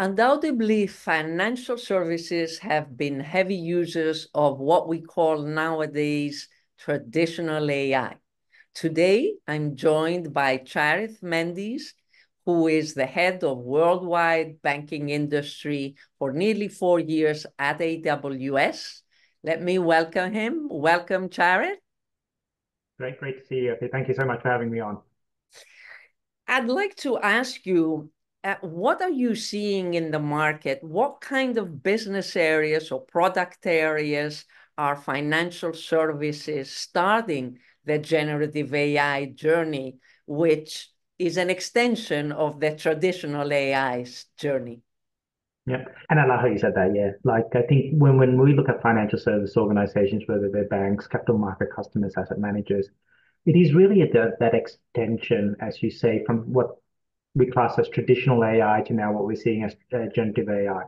Undoubtedly, financial services have been heavy users of what we call nowadays traditional AI. Today, I'm joined by Charith Mendis, who is the head of worldwide banking industry for nearly four years at AWS. Let me welcome him. Welcome, Charith. Great, great to see you. Thank you so much for having me on. I'd like to ask you, what are you seeing in the market? What kind of business areas or product areas are financial services starting the generative AI journey, which is an extension of the traditional AI's journey? Yeah, and I love how you said that. Yeah, like I think when, when we look at financial service organizations, whether they're banks, capital market customers, asset managers, it is really a, that extension, as you say, from what we class as traditional AI to now what we're seeing as uh, generative AI.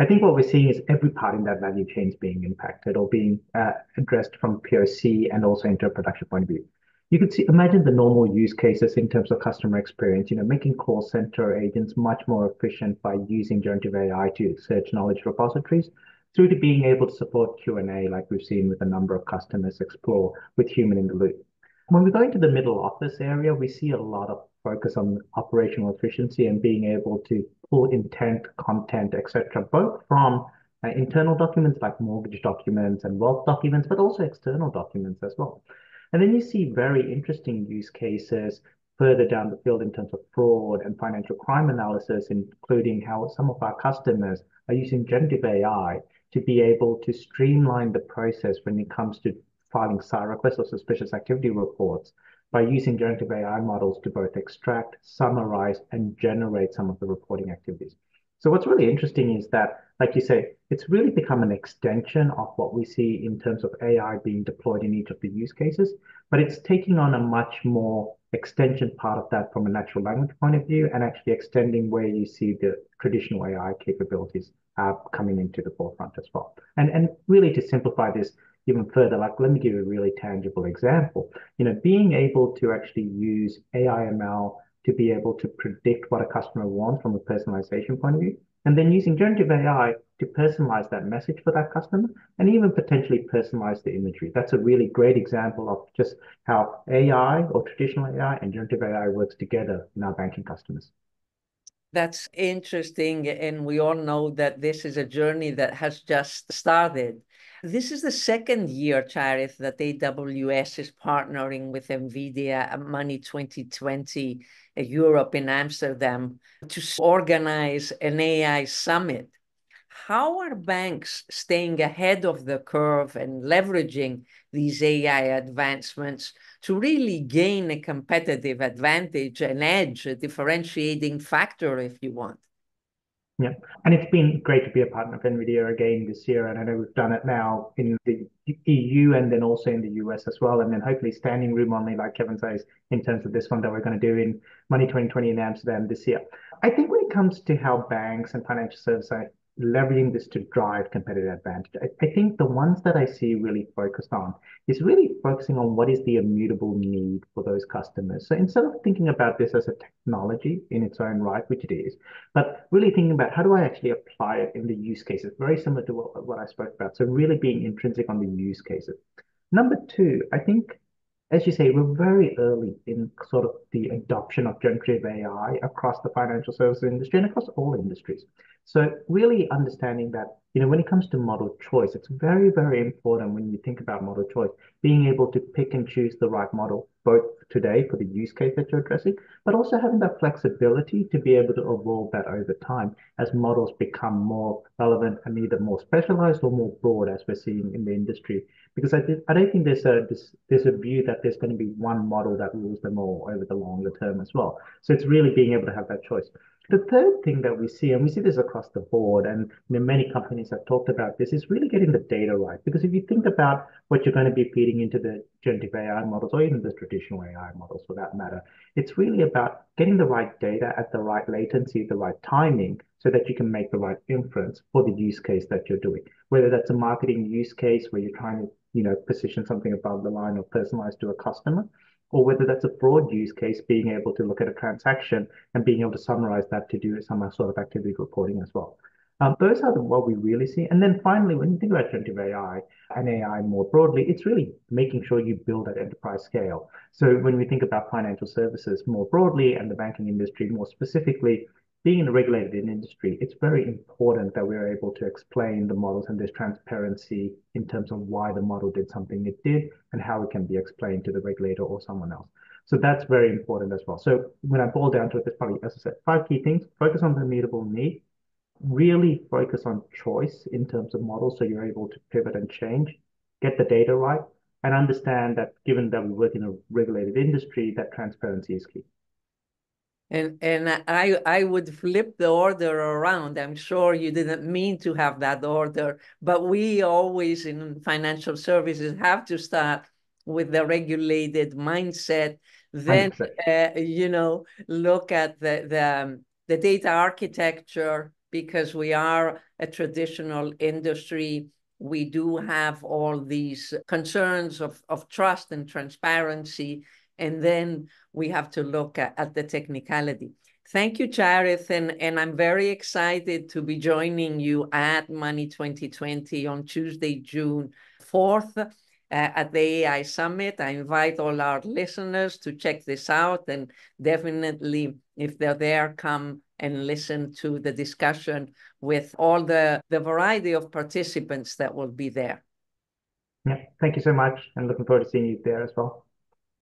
I think what we're seeing is every part in that value chain is being impacted or being uh, addressed from POC and also into a production point of view. You could see, imagine the normal use cases in terms of customer experience, you know, making call center agents much more efficient by using generative AI to search knowledge repositories through to being able to support Q&A like we've seen with a number of customers explore with human in the loop. When we go into the middle office area, we see a lot of focus on operational efficiency and being able to pull intent, content, etc., both from uh, internal documents like mortgage documents and wealth documents, but also external documents as well. And then you see very interesting use cases further down the field in terms of fraud and financial crime analysis, including how some of our customers are using generative AI to be able to streamline the process when it comes to filing SAR requests or suspicious activity reports by using generative AI models to both extract, summarize, and generate some of the reporting activities. So what's really interesting is that, like you say, it's really become an extension of what we see in terms of AI being deployed in each of the use cases, but it's taking on a much more extension part of that from a natural language point of view and actually extending where you see the traditional AI capabilities uh, coming into the forefront as well. And, and really to simplify this, even further, like let me give you a really tangible example. You know, being able to actually use AI ML to be able to predict what a customer wants from a personalization point of view, and then using generative AI to personalize that message for that customer and even potentially personalize the imagery. That's a really great example of just how AI or traditional AI and generative AI works together in our banking customers. That's interesting. And we all know that this is a journey that has just started. This is the second year, Charith, that AWS is partnering with NVIDIA at Money 2020 Europe in Amsterdam to organize an AI summit. How are banks staying ahead of the curve and leveraging these AI advancements to really gain a competitive advantage, an edge, a differentiating factor, if you want? Yeah, and it's been great to be a partner of NVIDIA again this year. And I know we've done it now in the EU and then also in the US as well. And then hopefully standing room only, like Kevin says, in terms of this one that we're going to do in Money 2020 in Amsterdam this year. I think when it comes to how banks and financial services leveraging this to drive competitive advantage. I, I, think the ones that I see really focused on is really focusing on what is the immutable need for those customers. So instead of thinking about this as a technology in its own right, which it is, but really thinking about how do I actually apply it in the use cases, very similar to what, what I spoke about. So really being intrinsic on the use cases. Number two, I think as you say, we're very early in sort of the adoption of generative AI across the financial services industry and across all industries. So really understanding that, you know, when it comes to model choice, it's very, very important when you think about model choice, being able to pick and choose the right model, both today for the use case that you're addressing, but also having that flexibility to be able to evolve that over time as models become more relevant and either more specialized or more broad as we're seeing in the industry. Because I, did, I don't think there's a there's, there's a view that there's going to be one model that rules them all over the longer term as well. So it's really being able to have that choice. The third thing that we see, and we see this across the board, and many companies have talked about this, is really getting the data right. Because if you think about what you're going to be feeding into the generative AI models, or even the traditional AI models for that matter, it's really about getting the right data at the right latency, the right timing, so that you can make the right inference for the use case that you're doing. Whether that's a marketing use case where you're trying to, you know, position something above the line or personalize to a customer, or whether that's a broad use case, being able to look at a transaction and being able to summarize that to do some sort of activity reporting as well. Um, those are the, what we really see. And then finally, when you think about generative AI and AI more broadly, it's really making sure you build at enterprise scale. So when we think about financial services more broadly and the banking industry more specifically, being in a regulated industry, it's very important that we're able to explain the models and there's transparency in terms of why the model did something it did and how it can be explained to the regulator or someone else. So that's very important as well. So when I boil down to it, there's probably, as I said, five key things. Focus on the immutable need, really focus on choice in terms of models so you're able to pivot and change, get the data right, and understand that given that we work in a regulated industry, that transparency is key. And and I I would flip the order around. I'm sure you didn't mean to have that order, but we always in financial services have to start with the regulated mindset. Then uh, you know look at the the um, the data architecture because we are a traditional industry. We do have all these concerns of, of trust and transparency. And then we have to look at, at the technicality. Thank you, Charith, and, and I'm very excited to be joining you at Money 2020 on Tuesday, June 4th uh, at the AI Summit. I invite all our listeners to check this out and definitely, if they're there, come and listen to the discussion with all the, the variety of participants that will be there. Yeah, thank you so much and looking forward to seeing you there as well.